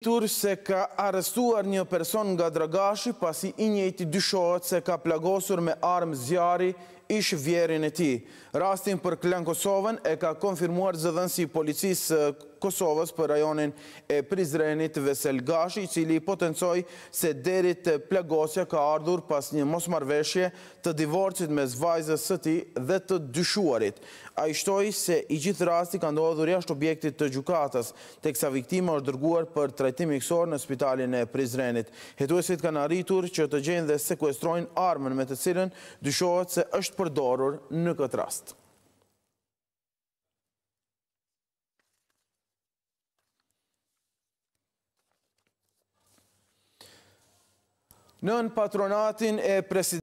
ditur se ka arrestuar një person nga Dragashi pasi i njëjti dyshohet se ka plagosur me armë zjarri ish-vjerin e tij. Rastin për Klan Kosovën e ka konfirmuar zëdhënësi i Policisë së Kosovës për rajonin e Prizrenit, Vesel Gashi, i cili potencoi se deri te plagosja ka ardhur pas një mosmarrëveshje të divorcit mes vajzës së tij dhe të dyshuarit. Ai shtoi se i gjithë rasti ka ndodhur jashtë objektit të gjykatës, teksa viktima është dërguar për trajtim mjekësor në spitalin e Prizrenit. Hetuesit kanë arritur që të gjejnë dhe sekuestrojnë armën me të cilën dyshohet se është përdorur në këtë rast. Nën patronatin e presidentit